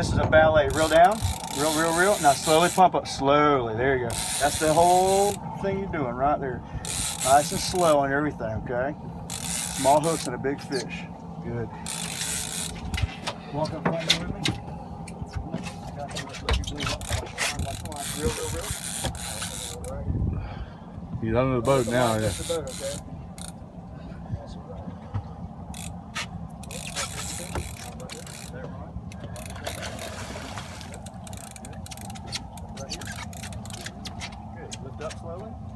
this is a ballet. Reel down, reel, reel, reel. Now slowly pump up, slowly. There you go. That's the whole thing you're doing right there. Nice and slow on everything, okay? Small hooks and a big fish. Good. Walk up front with me. Reel, reel, reel. He's under the boat now. Yeah. up slowly.